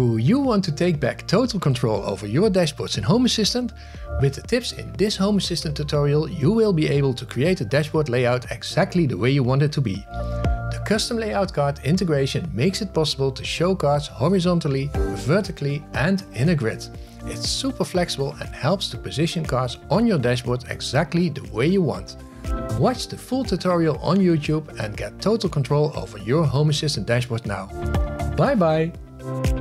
Do you want to take back total control over your dashboards in Home Assistant? With the tips in this Home Assistant tutorial, you will be able to create a dashboard layout exactly the way you want it to be. The custom layout card integration makes it possible to show cards horizontally, vertically and in a grid. It's super flexible and helps to position cards on your dashboard exactly the way you want. Watch the full tutorial on YouTube and get total control over your Home Assistant dashboard now. Bye bye!